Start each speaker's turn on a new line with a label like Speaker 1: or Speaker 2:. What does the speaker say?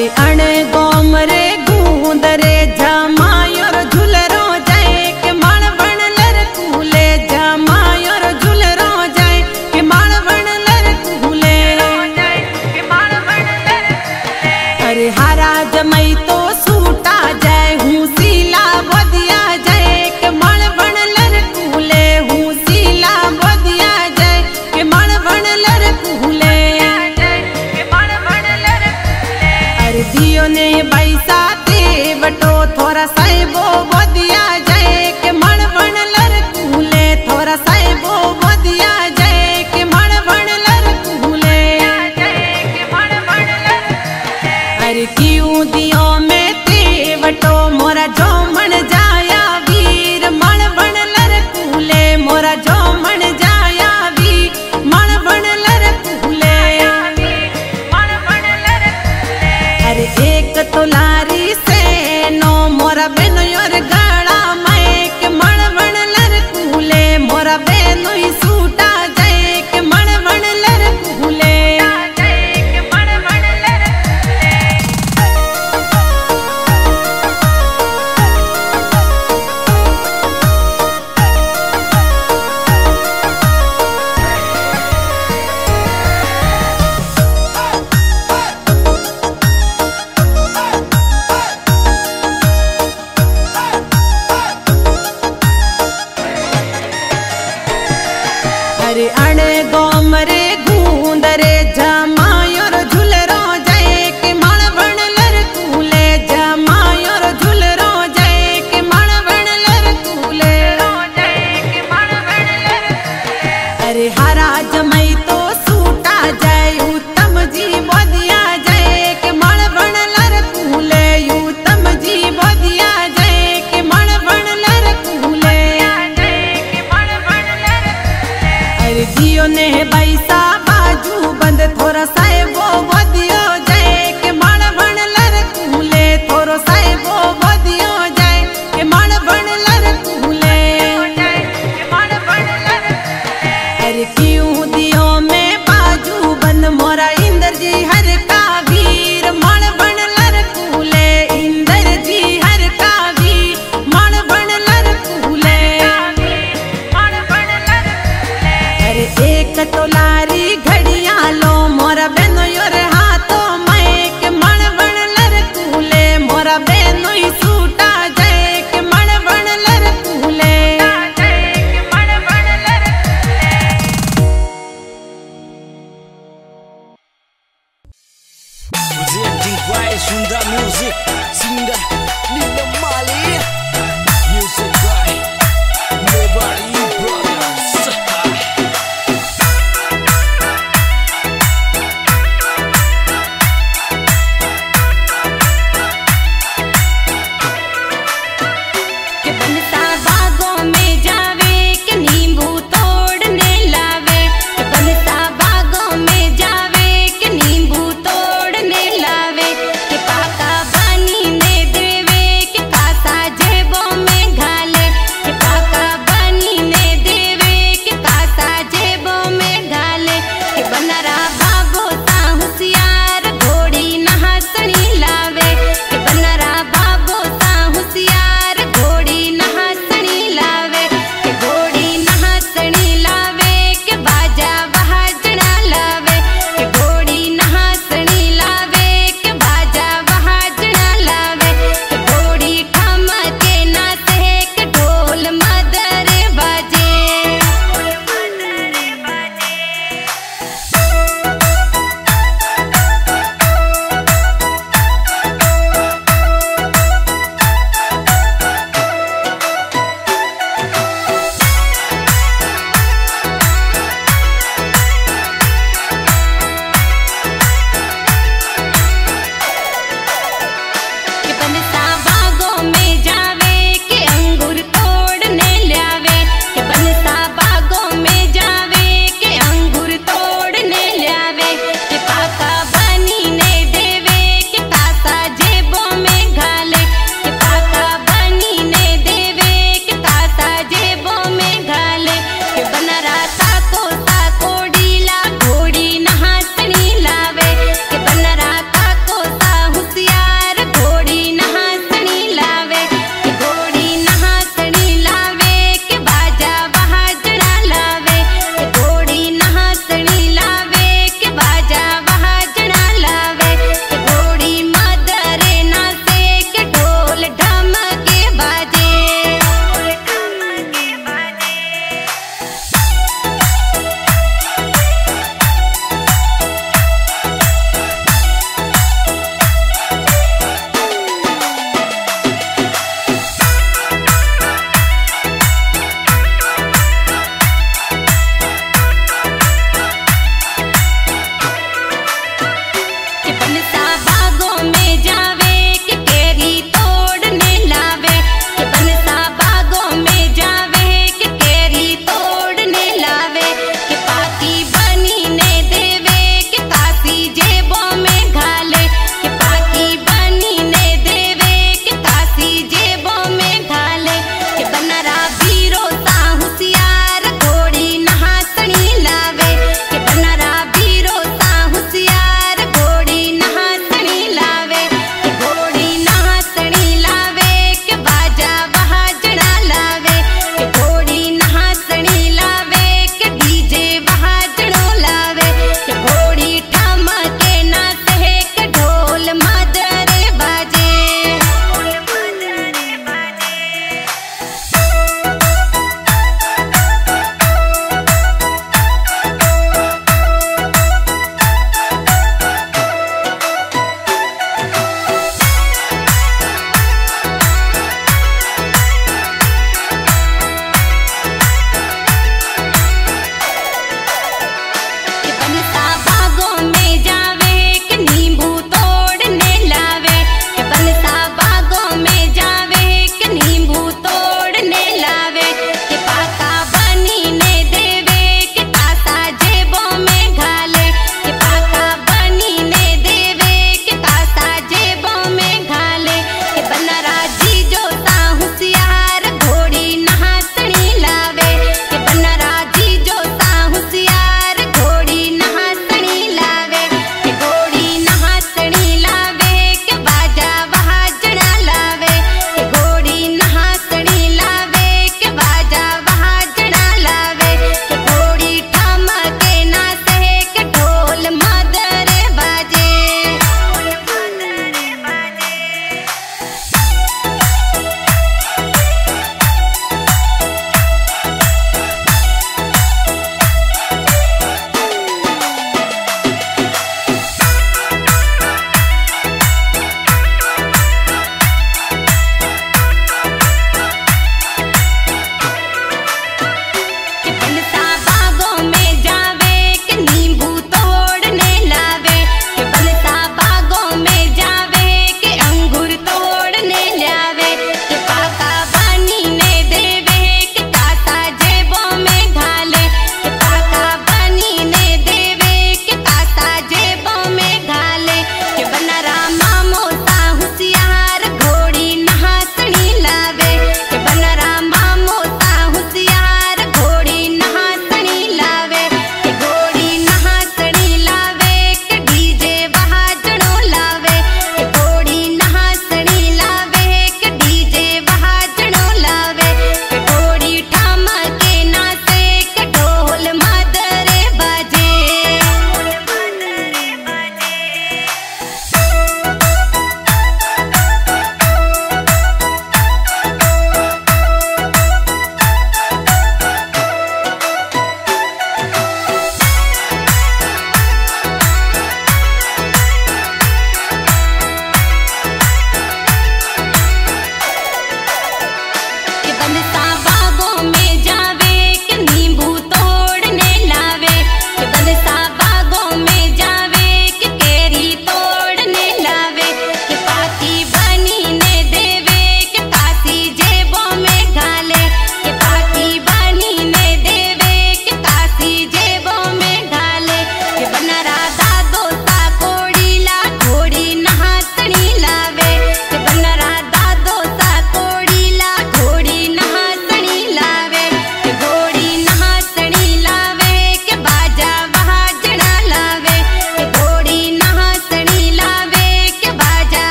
Speaker 1: अणे गोम बाजू बंद थोड़ा साहेबो